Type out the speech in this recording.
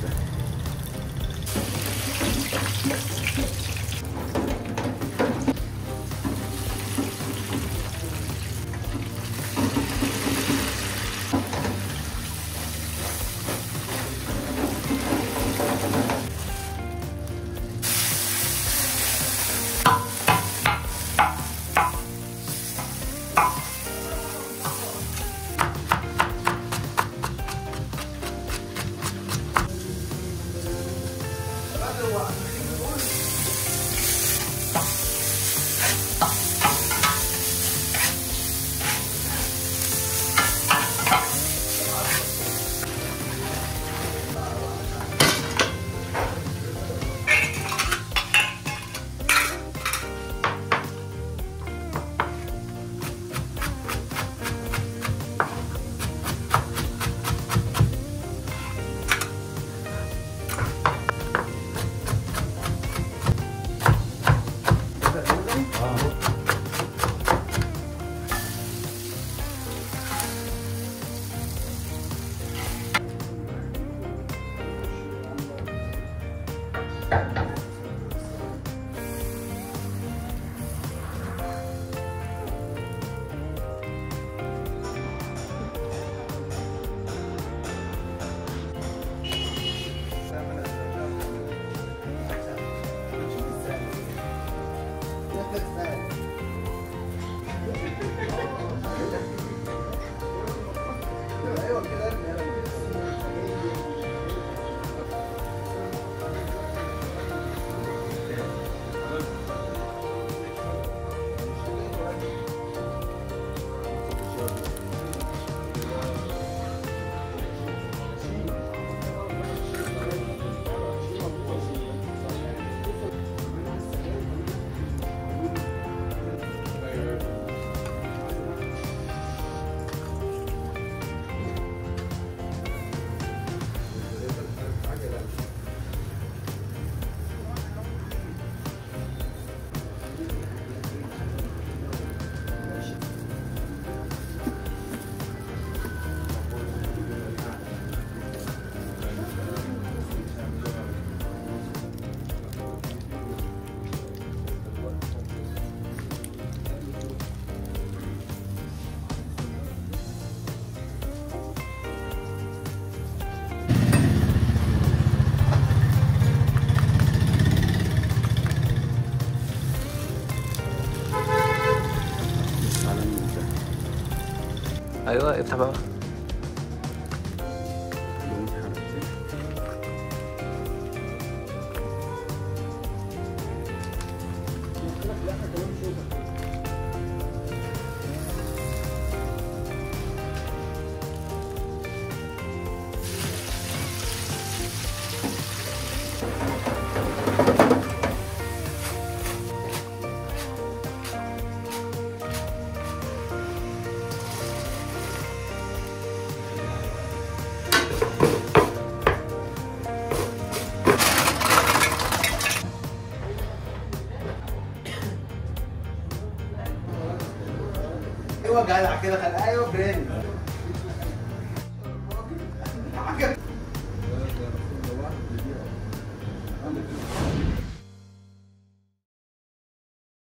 Thanks. ん? ايوه افتح بقى أيوه جدع كده خل أيوه برنس